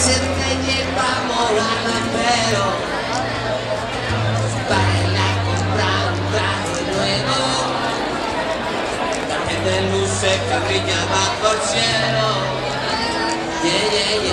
presente llevamos ganas, pero para ir a comprar un traje nuevo. La gente luce que brilla bajo el cielo. Yeah, yeah, yeah.